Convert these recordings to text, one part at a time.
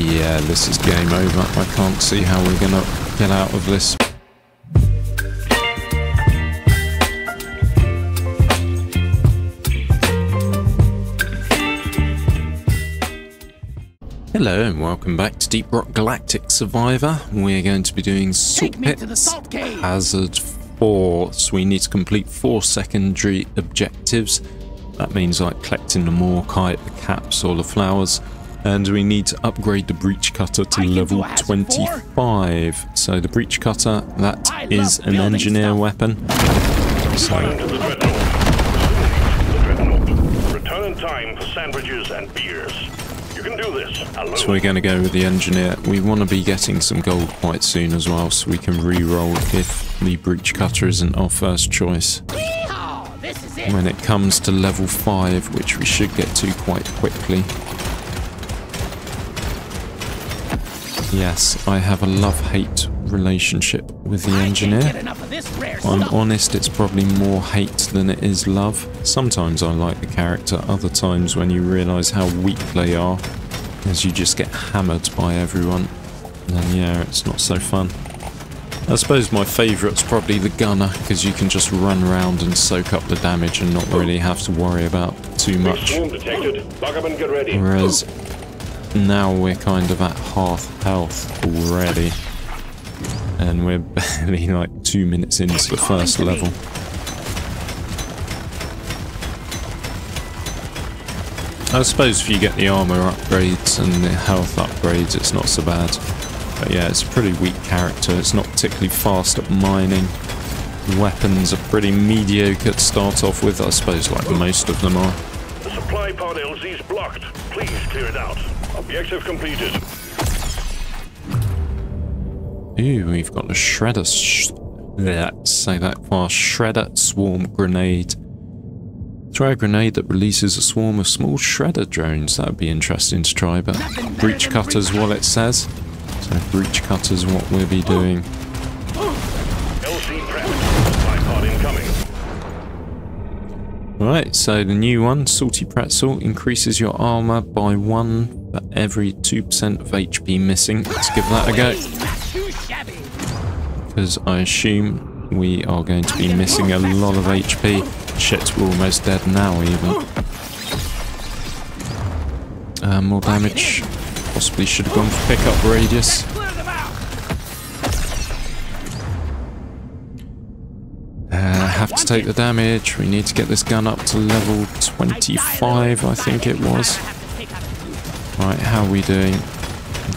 Yeah, this is game over. I can't see how we're gonna get out of this. Hello and welcome back to Deep Rock Galactic Survivor. We're going to be doing Salt Take me to the salt cave. Hazard 4. So we need to complete four secondary objectives. That means like collecting the Morkite, the caps, or the flowers. And we need to upgrade the breach cutter to level do Hazard 4. 25. So the breach cutter, that I is an engineer stuff. weapon. So to the Dreadnought. The Dreadnought. Return in time for sandwiches and beers. You can do this alone. So we're going to go with the engineer. We want to be getting some gold quite soon as well, so we can re-roll if the breach cutter isn't our first choice. Yeehaw! It. When it comes to level 5, which we should get to quite quickly. Yes, I have a love-hate relationship with the engineer. get enough of this rare I'm honest, it's probably more hate than it is love. Sometimes I like the character, other times when you realise how weak they are, as you just get hammered by everyone, then yeah, it's not so fun. I suppose my favourite's probably the gunner, because you can just run around and soak up the damage and not really have to worry about too much. swarm detected. Lock up and get ready. Whereas now we're kind of at half health already. And we're barely like two minutes into the first level. I suppose if you get the armor upgrades and the health upgrades, it's not so bad. But yeah, it's a pretty weak character. It's not particularly fast at mining. Weapons are pretty mediocre to start off with, I suppose, like most of them are. The supply blocked. Please clear it out. Objective completed. Ooh, we've got a shredder. Sh- let's say that fast. Shredder swarm grenade. Throw a grenade that releases a swarm of small shredder drones. That would be interesting to try, but Nothing breach cutter's breach what it says. So breach cutter's what we'll be doing. LZ Right, so the new one, Salty Pretzel, increases your armor by one for every 2% of HP missing. Let's give that a go. Because I assume we are going to be missing a lot of HP. Shit, we're almost dead now even. Uh, more damage. Possibly should have gone for pickup radius. Have to take the damage. We need to get this gun up to level 25, I think it was. Right, how are we doing?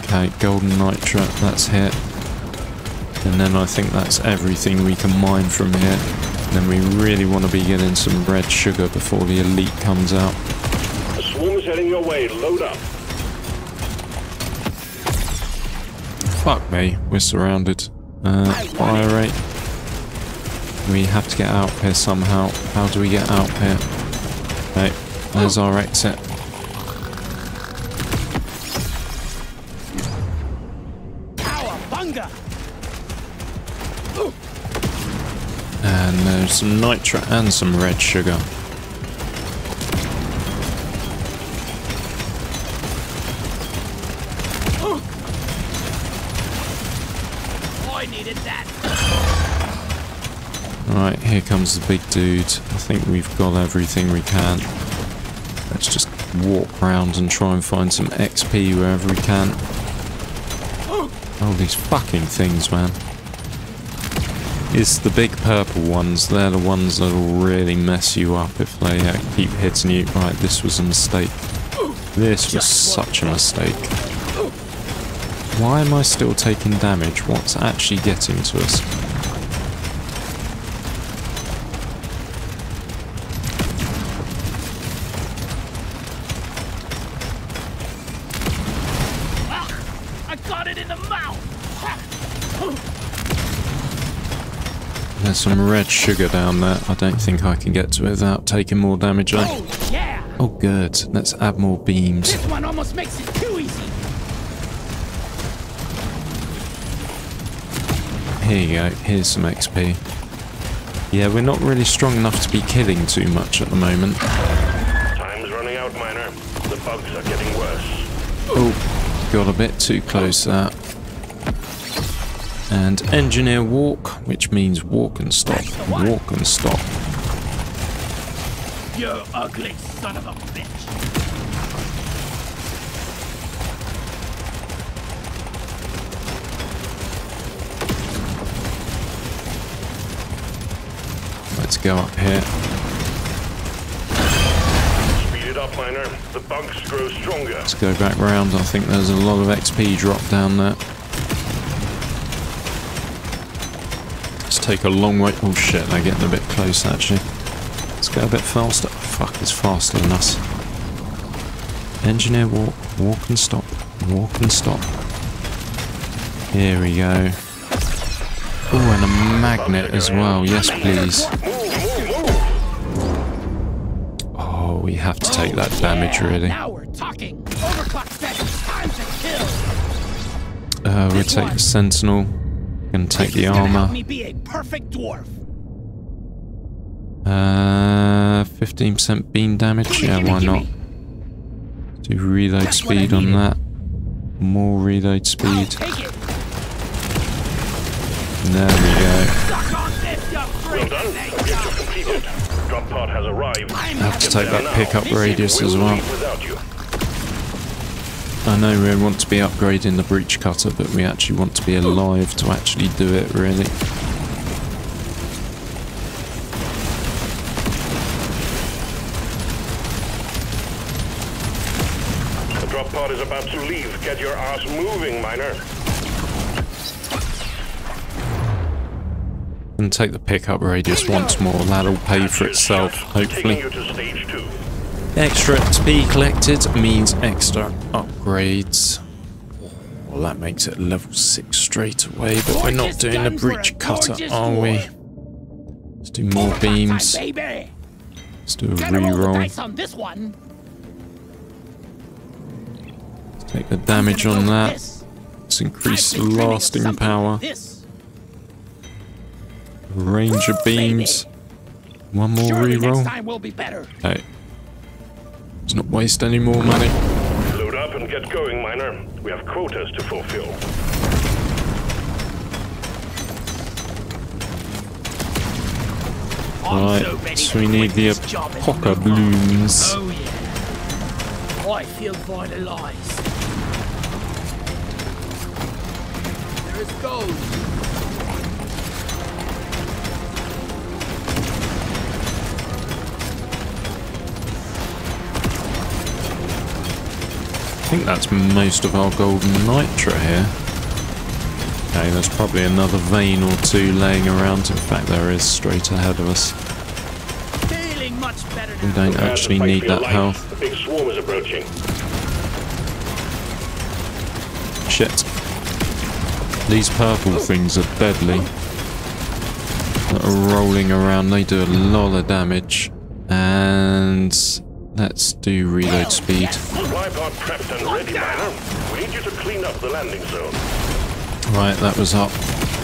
Okay, golden nitra, that's hit. And then I think that's everything we can mine from here. then we really want to be getting some red sugar before the elite comes out. The swarm is heading your way. Load up. Fuck me, we're surrounded. Uh, fire rate. We have to get out here somehow. How do we get out here? Right, there's our exit. And there's some nitra and some red sugar. I needed that. Right, here comes the big dude. I think we've got everything we can. Let's just walk around and try and find some XP wherever we can. Oh, these fucking things, man. It's the big purple ones. They're the ones that'll really mess you up if they uh, keep hitting you. Right, this was a mistake. This was such a mistake. Why am I still taking damage? What's actually getting to us? Some red sugar down there. I don't think I can get to it without taking more damage. eh? Oh yeah. Oh, good. Let's add more beams. This one almost makes it too easy. Here you go. Here's some XP. Yeah, we're not really strong enough to be killing too much at the moment. Time's running out, Miner. The bugs are getting worse. Oh, got a bit too close there. And engineer walk, which means walk and stop, walk and stop. You ugly son of a bitch. Let's go up here. Speed it up, Miner. The bunks grow stronger. Let's go back round. I think there's a lot of XP drop down there. Take a long way. Oh shit, they're getting a bit close actually. Let's go a bit faster. Fuck, it's faster than us. Engineer walk, walk and stop, walk and stop. Here we go. Oh, and a magnet as well. Yes, please. Oh, we have to take that damage really. Now we're talking. Overclock set. Time to kill. Uh, we'll take the sentinel. Gonna take the This is help armor. me be a perfect dwarf. Uh, 15% beam damage. Yeah, why not? Do reload Just speed on that. More reload speed. There we go. Suck on this, you Well freak. done. Objective completed. Drop pod has arrived. I'm Have to take that pickup radius as We'll I know we want to be upgrading the breach cutter, but we actually want to be alive to actually do it, really. The drop pod is about to leave. Get your ass moving, Miner. And take the pickup radius once more. That'll pay for itself, hopefully. Extra XP collected means extra upgrades. Well, that makes it level 6 straight away, but we're not doing a breach cutter, are we? Let's do more beams. Let's do a Gotta roll the reroll. dice on this one. Take the damage on that. Let's increase I've been dreaming of lasting power. like This. Range of beams. One more reroll. time will be better. Okay. Let's not waste any more money. Load up and get going, Miner. We have quotas to fulfill. Right, so so we need the this Apoca blooms. Oh yeah. I feel vitalized. There it goes. Think that's most of our golden nitra here. Okay, there's probably another vein or two laying around. In fact, there is straight ahead of us. Much We don't actually need that life. health. The big swarm is approaching. Shit. These purple things are deadly. That are rolling around. They do a lot of damage. And let's do reload speed. Right, that was up.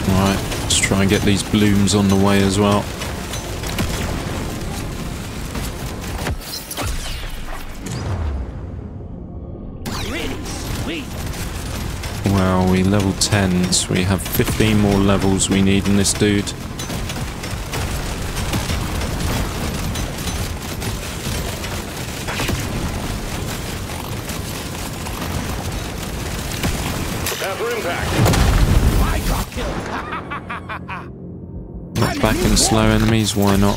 Right, let's try and get these blooms on the way as well. Where we? Level 10. So we have 15 more levels we need in this dude. Slow enemies, why not?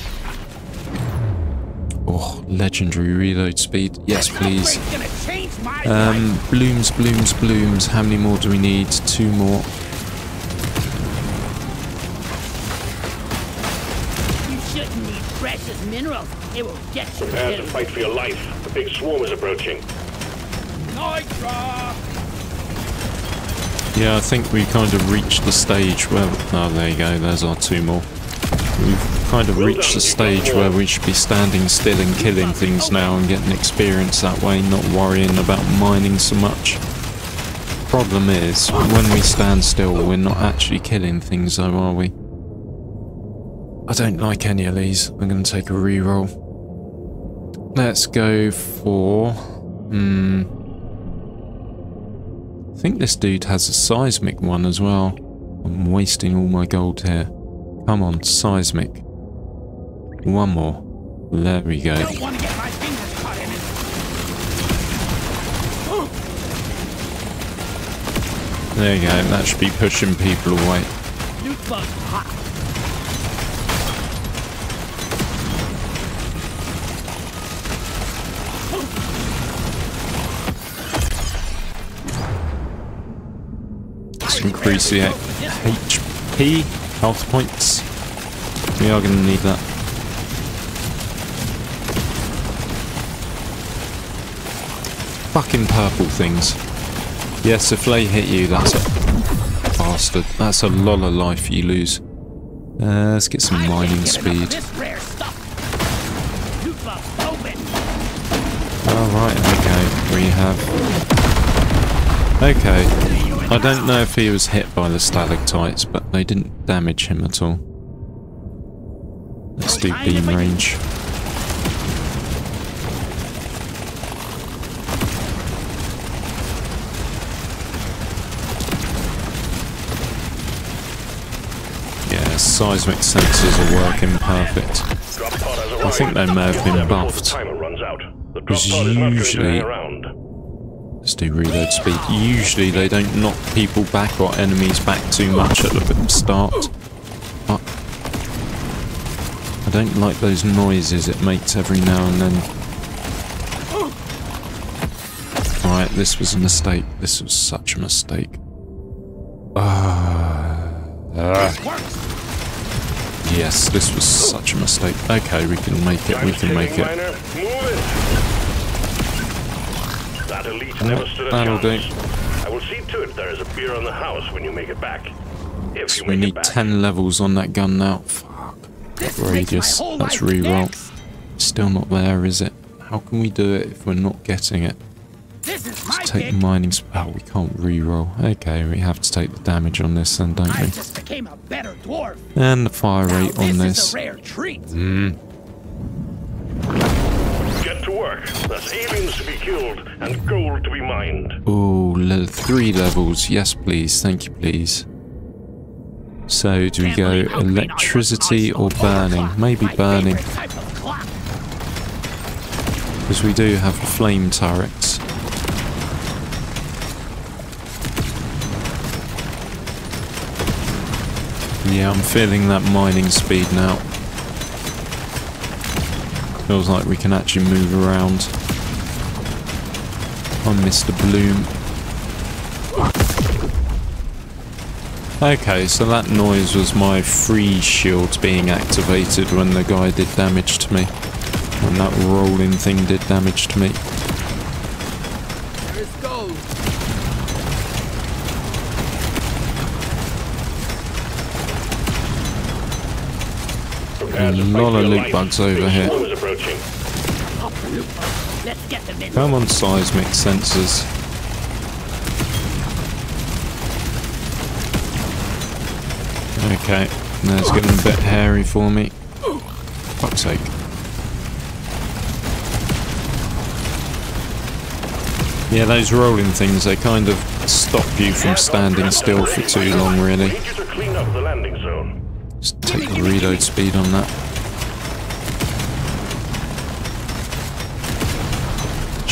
Oh, legendary reload speed. Yes, please. Upgrade's gonna change my Um, blooms, blooms, blooms. How many more do we need? Two more. You shouldn't need precious minerals. It will get you Prepare to killed. fight for your life. The big swarm is approaching. Nitra! Yeah, I think we kind of reached the stage where... Oh, there you go. There's our two more. We've kind of reached the stage where we should be standing still and killing things now and getting experience that way, not worrying about mining so much. Problem is, when we stand still, we're not actually killing things though, are we? I don't like any of these. I'm going to take a reroll. Let's go for... Hmm... I think this dude has a seismic one as well. I'm wasting all my gold here. Come on, seismic. One more. There we go. Don't want to get my fingers caught in it. There you go. That should be pushing people away. Loot bug. Let's increase the HP health points. We are going to need that. Fucking purple things. Yes, if they hit you, that's a bastard. That's a lot of life you lose. Uh, let's get some mining get enough of speed. Stuff. Loot bug open. Okay. Rehab. Okay. I don't know if he was hit by the stalactites, but they didn't damage him at all. Let's do beam range. Yeah, seismic sensors are working perfect. Drop pod has arrived. I think they may have been buffed. The timer runs out. The drop Because pod is not going to usually- hang around. Let's do reload speed. Usually they don't knock people back or enemies back too much at the start. But I don't like those noises it makes every now and then. Alright, this was a mistake. This was such a mistake. Ah. Ah. yes, this was such a mistake. Okay, we can make it, we can make it. That elite never stood a that'll chance. I will see to it there is a beer on the house when you make it back. If you We make need it back. 10 levels on that gun now. Fuck. This makes my Outrageous. whole Let's reroll. Still not there, is it? How can we do it if we're not getting it? This is my Take pick. mining sp- Oh, we can't re-roll. Okay, we have to take the damage on this then, don't I we? just became a better dwarf. And the fire Now rate on this this. is a rare treat. Get to work. There's aliens to be killed and gold to be mined. Oh, le- three levels. Yes, please. Thank you, please. So, do we go believe how green I was electricity or burning? Maybe burning, favorite type of clock. because we do have flame turrets. Yeah, I'm feeling that mining speed now. Feels like we can actually move around. I'm Mr. Bloom. Okay, so that noise was my freeze shields being activated when the guy did damage to me. When that rolling thing did damage to me. There it goes. Prepare A lot of your loot life. bugs over here. Storm is approaching. Pop the loot bug. Let's get them in. Come on, seismic sensors. Okay, that's getting a bit hairy for me. Fuck's sake. Yeah, those rolling things, they kind of stop you from standing still for too long, really. need you to clean up the landing zone. Just take the reload speed on that.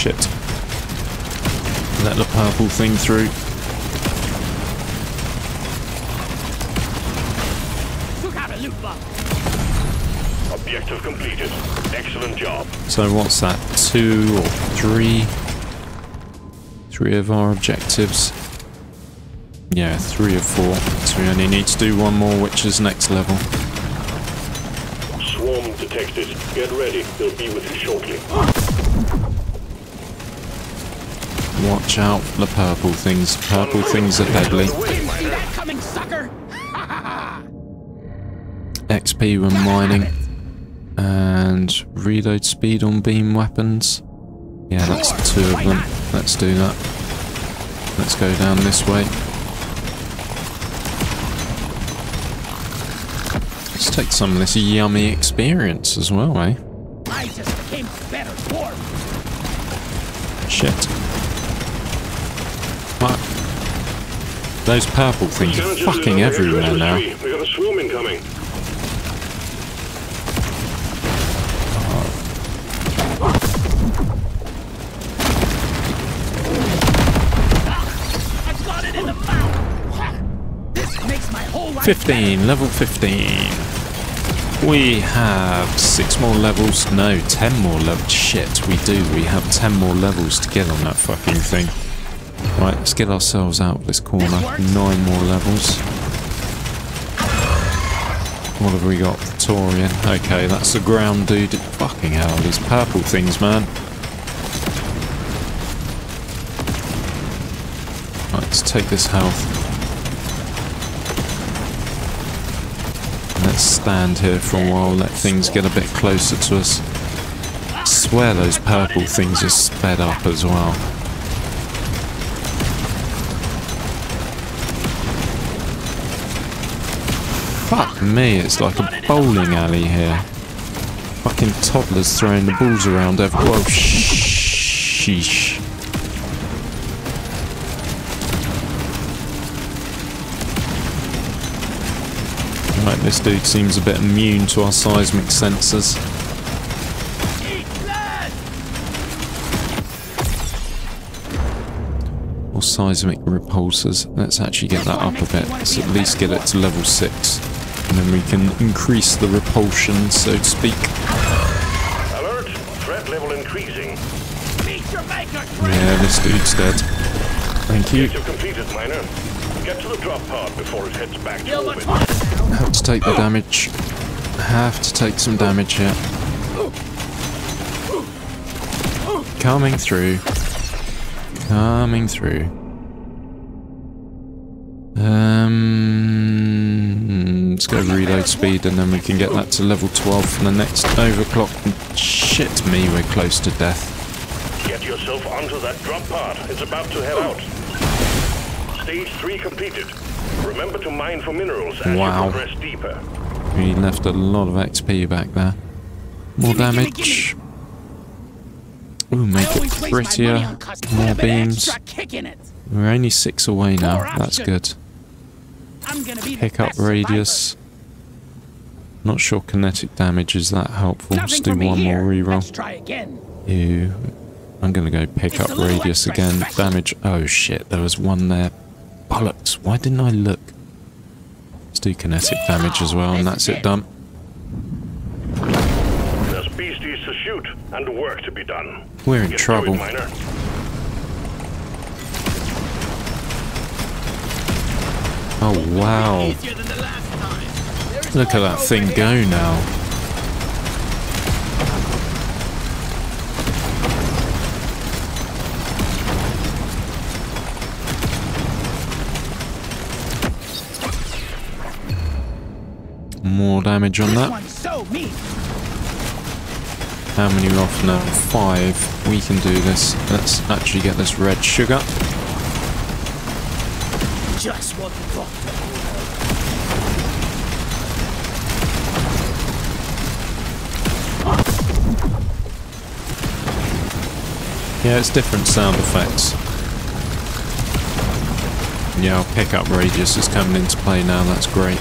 Shit. Let the purple thing through. Took out a loot bug. Objective completed. Excellent job. So what's that? Two or three? Three of our objectives. Yeah, three or four. So we only need to do one more, which is next level. Swarm detected. Get ready. They'll be with you shortly. Watch out for the purple things. Purple things are deadly. Didn't see that coming, sucker. XP when mining. And reload speed on beam weapons. Yeah, that's two of them. Let's do that. Let's go down this way. Let's take some of this yummy experience as well, eh? I just became better dwarf. Shit. Fuck. Those purple things are fucking is on the everywhere now. We got a swarm incoming. I've got it in the mouth. This makes my whole life 15, level 15. We have six more levels. No, ten more levels. Shit, we do. We have ten more levels to get on that fucking thing. Right, let's get ourselves out of this corner. Nine more levels. What have we got? Praetorian. Okay, that's the ground dude. Fucking hell, these purple things, man. Right, let's take this health. Let's stand here for a while, let things get a bit closer to us. I swear those purple things are sped up as well. Fuck me, it's like a bowling alley here. Fucking toddlers throwing the balls around everywhere. Whoa, sheesh. Right, this dude seems a bit immune to our seismic sensors. Or seismic repulsors. Let's actually get that up a bit. Let's at least get it to level 6. And then we can increase the repulsion, so to speak. Alert! Threat level increasing. Maker, Yeah, this dude's dead. Thank you. Objective completed, Miner. Get to the drop pod before it heads back to orbit. Have to take the damage. Have to take some damage here. Coming through. Coming through. Um, let's go reload speed and then we can get that to level 12 for the next overclock. Shit me, we're close to death. Get yourself onto that drop pod. It's about to head out. Stage 3 completed. Remember to mine for minerals as Wow. you progress deeper. We left a lot of XP back there. More Gimme, gimme, damage. Ooh, make it always waste my money prettier. More beams. extra kick in it. We're only six away now. More That's good. I'm gonna be Pick up best survivor. radius. Not sure kinetic damage is that helpful. Let's do one here. more reroll. Let's try again. Ew. I'm gonna go pick Just up radius again. special. Damage. Oh shit, there was one there. Bollocks. Why didn't I look? Let's do kinetic damage as well, and that's it done. There's beasties to shoot and work to be done. We're in Get to trouble. Oh wow. Look at that thing go now. More damage on that. How many are off now? Five. We can do this. Let's actually get this red sugar. Just what the doctor Yeah, it's different sound effects. Yeah, our pickup radius is coming into play now, that's great.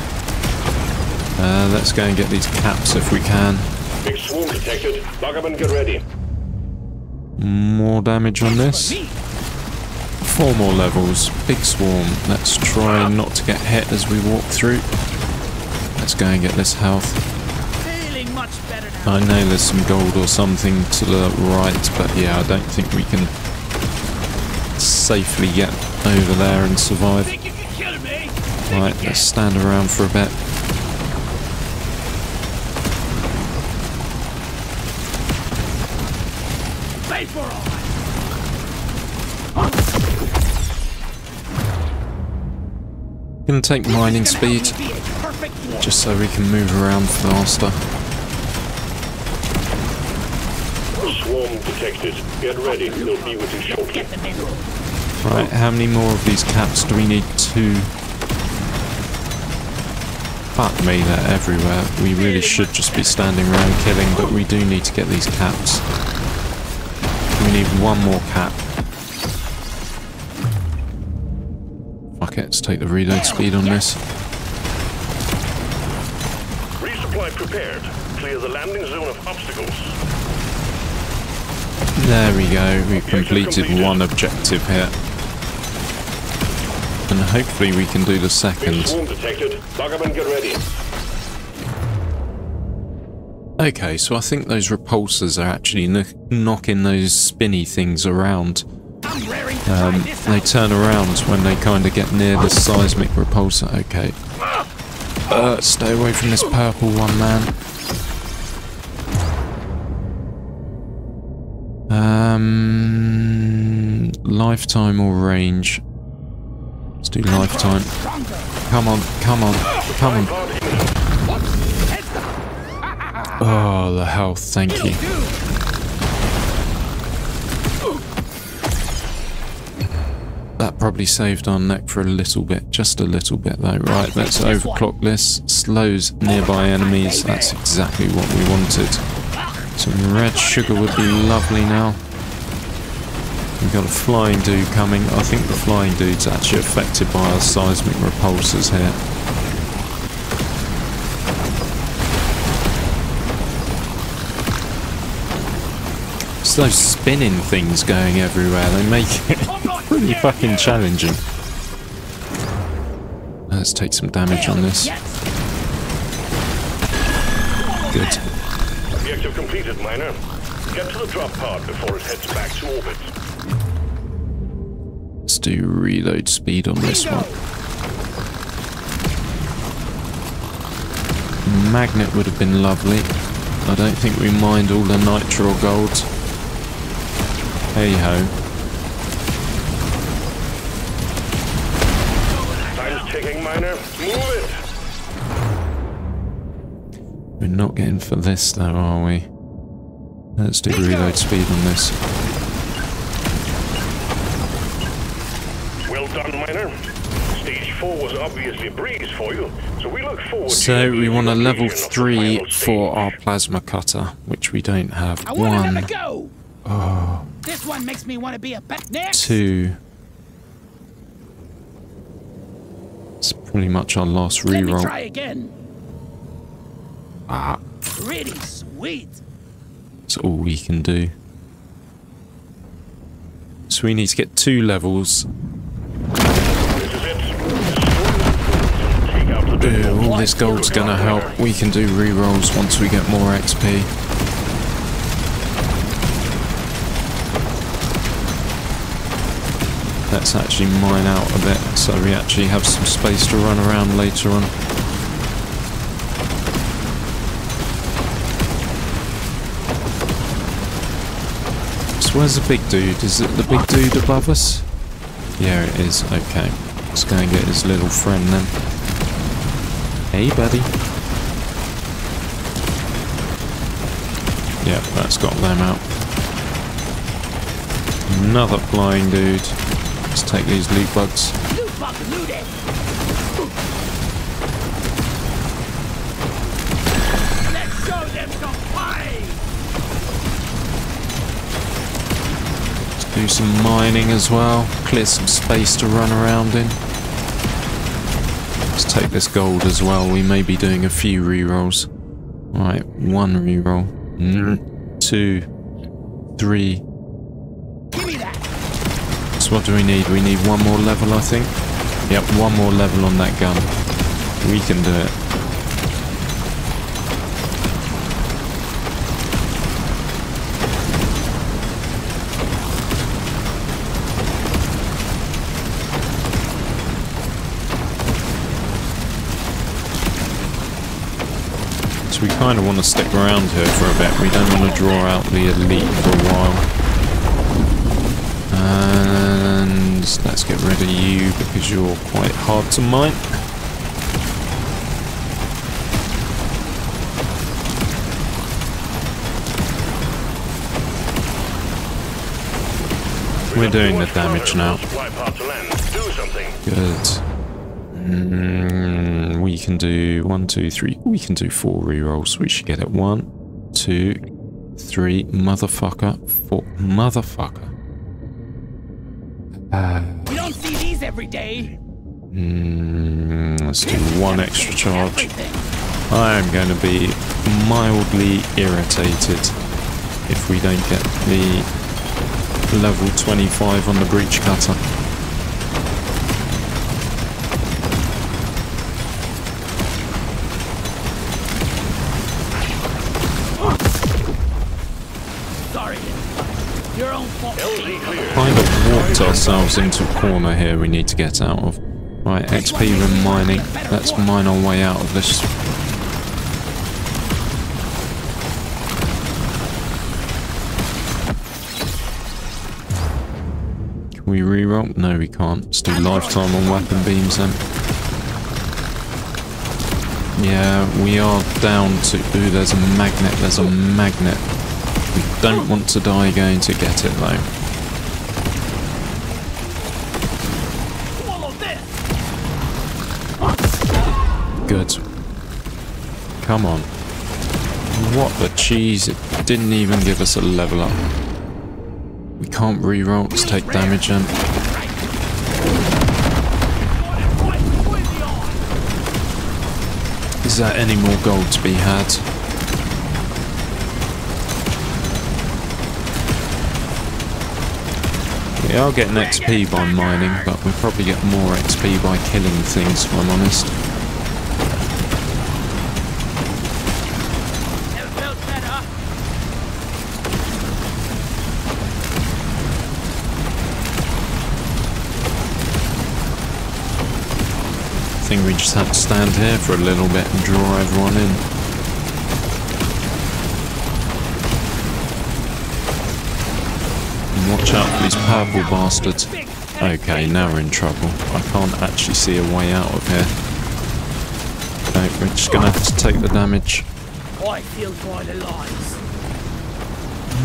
Uh, let's go and get these caps if we can. Big swarm detected. Lock up and get ready. More damage on this. Four more levels. Big swarm. Let's try not to get hit as we walk through. Let's go and get this health. Feeling much better now. I know there's some gold or something to the right, but yeah, I don't think we can safely get over there and survive. Think you can kill me? Right, let's stand around for a bit. Pay for all that. Gonna take mining This is gonna speed, help me be a perfect warrior. just so we can move around faster. Swarm detected. Get ready. They'll be with you shortly. Get the mineral. Right, how many more of these caps do we need? Two. Fuck me, they're everywhere. We really should just be standing around killing, but we do need to get these caps. We need one more cap. Fuck it, let's take the reload speed on this. Resupply prepared. Clear the landing zone of obstacles. There we go, We've completed one objective here. And hopefully we can do the second. swarm detected. Buggerman, get ready. Okay, so I think those repulsors are actually knocking those spinny things around. Um, they turn around when they kind of get near the seismic repulsor. Okay. Uh, stay away from this purple one, man. Um, lifetime or range? Let's do lifetime. Come on, come on, come on. Oh, the health, thank you. That probably saved our neck for a little bit, just a little bit though. Right, let's overclock this. Slows nearby enemies, that's exactly what we wanted. Some red sugar would be lovely now. We've got a flying dude coming. I think the flying dude's actually affected by our seismic repulsors here. It's those spinning things going everywhere. They make it pretty fucking challenging. Let's take some damage on this. Good. Objective completed, Miner. Get to the drop pod before it heads back to orbit. Let's do reload speed on this one. Magnet would have been lovely. I don't think we mind all the nitra gold. Hey ho. We're not getting for this though, are we? Let's do reload speed on this. Well done, Miner. Stage 4 was obviously a breeze for you, so we look forward to So we want a level completion of the 3 for our plasma cutter, which we don't have. I want another One, go. Oh. This one makes me want to be a bet next. two. It's pretty much our last reroll. Let me try again. Ah, Pretty sweet. that's all we can do. So we need to get two levels. This is it. Take out the big Ooh, all this gold's gonna help. We can do rerolls once we get more XP. Let's actually mine out a bit so we actually have some space to run around later on. Where's the big dude? Is it the big dude above us? Yeah, it is. Okay. Let's go and get his little friend then. Hey, buddy. Yep, that's got them out. Another flying dude. Let's take these loot bugs. Loot bug looted. Do some mining as well. Clear some space to run around in. Let's take this gold as well. We may be doing a few rerolls. Right, one reroll. Mm, two, three. So what do we need? We need one more level, I think. Yep, one more level on that gun. We can do it. We kind of want to stick around here for a bit. We don't want to draw out the elite for a while. And let's get rid of you because you're quite hard to mine. We're doing the damage now. Supply pod to land. Do something. Good. Mm, we can do one, two, three. We can do four rerolls. We should get it. One, two, three. Motherfucker. Four. Motherfucker. Uh, We don't see these every day. Mm, let's do one extra charge. I am going to be mildly irritated if we don't get the level 25 on the breach cutter. Ourselves into a corner here we need to get out of. Right, XP from mining. Let's mine our way out of this. Can we reroll? No, we can't. Let's do lifetime on weapon beams then. Yeah, we are down to... Ooh, there's a magnet. There's a magnet. We don't want to die going to get it though. Good. Come on. What the cheese? It didn't even give us a level up. We can't reroll to take damage then. Is there any more gold to be had? We are getting XP by mining, but we'll probably get more XP by killing things, if I'm honest. Think we just have to stand here for a little bit and draw everyone in. And watch out for these purple bastards. Okay, now we're in trouble. I can't actually see a way out of here. Okay, we're just gonna have to take the damage. I feel quite alive.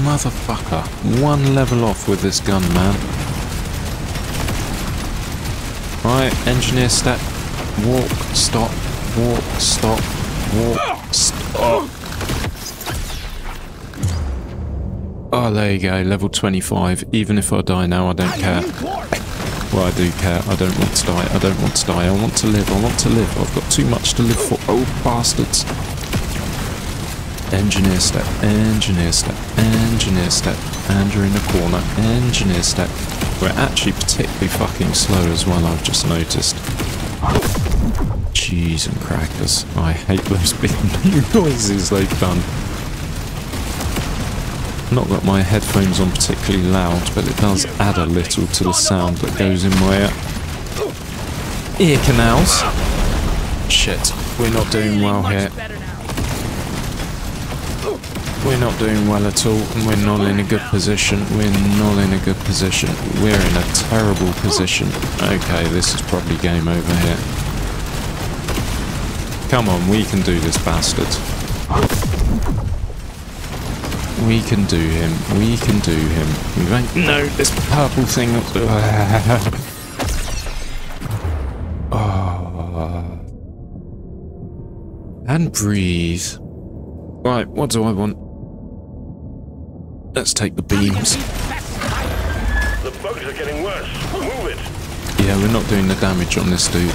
Motherfucker. One level off with this gun, man. Right, engineer step. Walk, stop, walk, stop, walk, stop. Oh, there you go, level 25. Even if I die now, I don't care. Well, I do care. I don't want to die. I don't want to die. I want to live. I want to live. I've got too much to live for. Oh, bastards. Engineer step, engineer step, engineer step, and you're in the corner, engineer step. We're actually particularly fucking slow as well, I've just noticed. Cheese and crackers. I hate those big noises they've done. Not that my headphones on particularly loud, but it does add a little to the sound that goes in my ear canals. Shit, we're not doing well here. Much better now. We're not doing well at all, and we're not in a good position. We're not in a good position. We're in a terrible position. Okay, this is probably game over here. Come on, we can do this, bastard. We can do him. We can do him. We won't. No, this purple thing. oh. And breathe. Right, what do I want? Let's take the beams. The bugs are getting worse. Move it. Yeah, we're not doing the damage on this dude.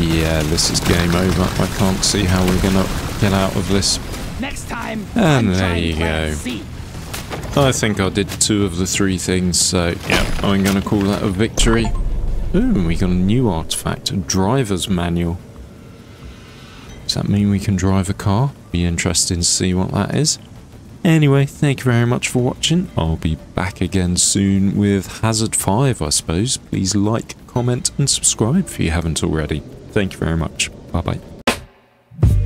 Yeah, this is game over. I can't see how we're gonna get out of this. Next time. And I'm there you go. C. I think I did two of the three things, so yeah, I'm gonna call that a victory. Ooh, we got a new artifact, a driver's manual. Does that mean we can drive a car? Be interesting to see what that is. Anyway, thank you very much for watching. I'll be back again soon with Hazard 5, I suppose. Please like, comment, and subscribe if you haven't already. Thank you very much. Bye bye.